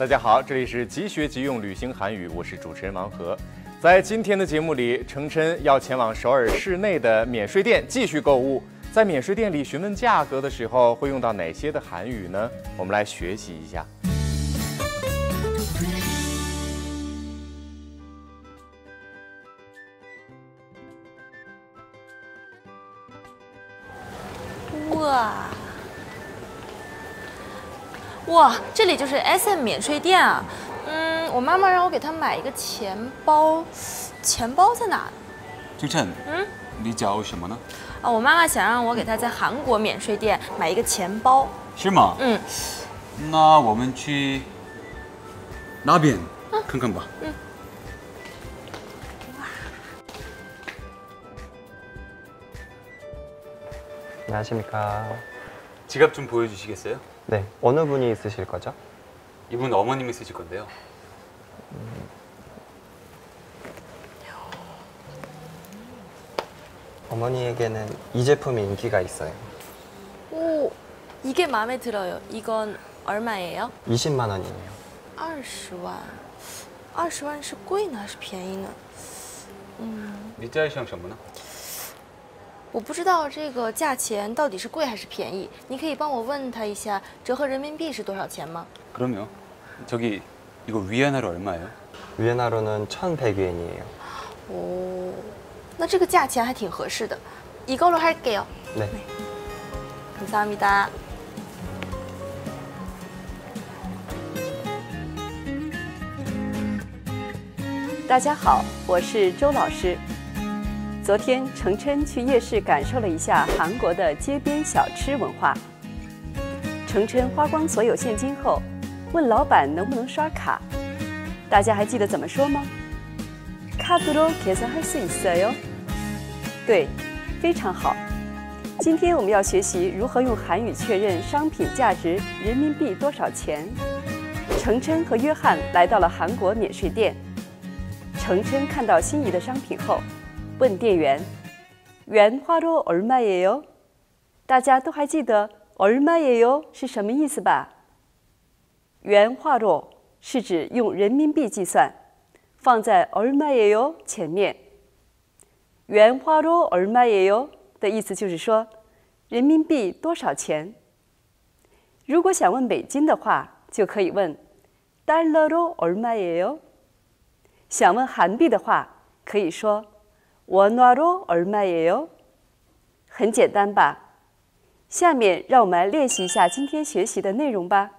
大家好，这里是即学即用旅行韩语，我是主持人王和。在今天的节目里，程琛要前往首尔市内的免税店继续购物。在免税店里询问价格的时候，会用到哪些的韩语呢？我们来学习一下。哇，哇，这里就是 SM 免税店啊。嗯，我妈妈让我给她买一个钱包，钱包在哪？清晨，嗯，你找什么呢？啊，我妈妈想让我给她在韩国免税店买一个钱包。是吗？嗯，那我们去那边看看吧。 안녕하십니까. 지갑 좀 보여주시겠어요? 네, 어느 분이 있으실 거죠? 이분 어머님이 쓰실 건데요. 어머니에게는 이 제품이 인기가 있어요. 오, 이게 마음에 들어요. 이건 얼마예요? 20만 원이에요. 20万。20万是贵呢还是便宜呢？ 니짜이 시험 전문은? 我不知道这个价钱到底是贵还是便宜，你可以帮我问他一下，折合人民币是多少钱吗？ 그럼요. 저기 이거 위안화로 얼마예요? 위엔하로는 1,100위엔이에요. 哦，那这个价钱还挺合适的。이걸로할게요。 네. 감사합니다。 大家好，我是周老师。 昨天程琛去夜市感受了一下韩国的街边小吃文化。程琛花光所有现金后，问老板能不能刷卡。大家还记得怎么说吗？카드로계산할수있어요。对，非常好。今天我们要学习如何用韩语确认商品价值人民币多少钱。程琛和约翰来到了韩国免税店。程琛看到心仪的商品后， 问店员：“原화로얼마예요？” 大家都还记得“얼마예요”是什么意思吧？原화로是指用人民币计算，放在얼마예요前面。原화로얼마예요的意思就是说人民币多少钱。如果想问美金的话，就可以问달러로얼마예요。 想问韩币的话，可以说 원화로얼마예요。 很简单吧？下面让我们来练习一下今天学习的内容吧。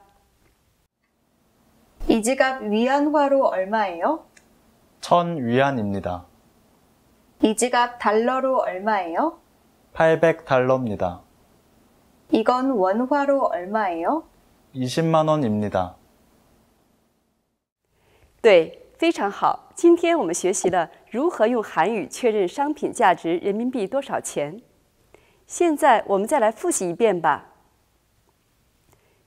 이 지갑 위안화로 얼마예요? 천 위안입니다. 이 지갑 달러로 얼마예요? 800달러입니다. 이건 원화로 얼마예요? 20만 원입니다. 对，非常好。今天我们学习了 如何用韩语确认商品价值人民币多少钱。现在我们再来复习一遍吧。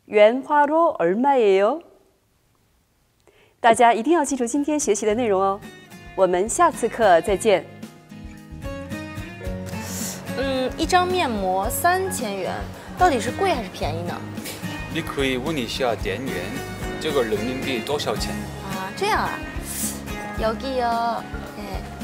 原화로얼마예요？ 大家一定要记住今天学习的内容哦。我们下次课再见。嗯，一张面膜三千元，到底是贵还是便宜呢？你可以问一下店员，这个人民币多少钱？啊，这样啊。여기요。 네.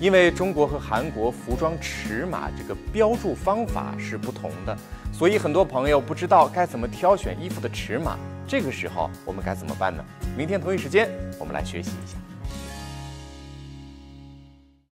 因为中国和韩国服装尺码这个标注方法是不同的，所以很多朋友不知道该怎么挑选衣服的尺码。这个时候我们该怎么办呢？明天同一时间，我们来学习一下。